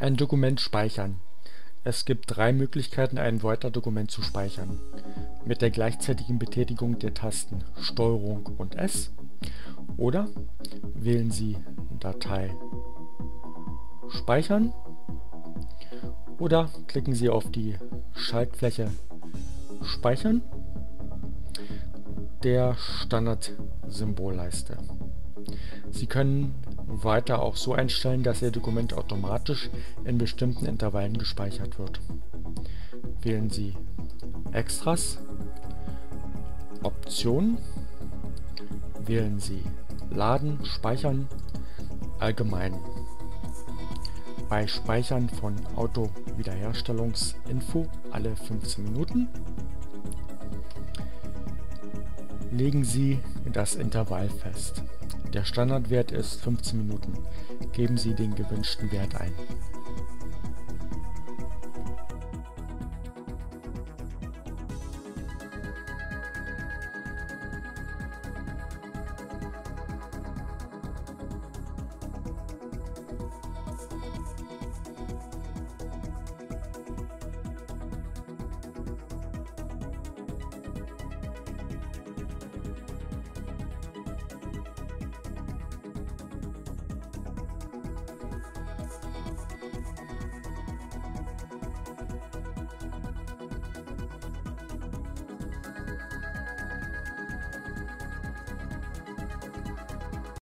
Ein Dokument speichern. Es gibt drei Möglichkeiten ein Word-Dokument zu speichern. Mit der gleichzeitigen Betätigung der Tasten STRG und S oder wählen Sie Datei Speichern oder klicken Sie auf die Schaltfläche Speichern der Standard-Symbolleiste. Sie können weiter auch so einstellen, dass Ihr Dokument automatisch in bestimmten Intervallen gespeichert wird. Wählen Sie Extras, Optionen, wählen Sie Laden, Speichern, Allgemein. Bei Speichern von Auto-Wiederherstellungsinfo alle 15 Minuten legen Sie das Intervall fest. Der Standardwert ist 15 Minuten. Geben Sie den gewünschten Wert ein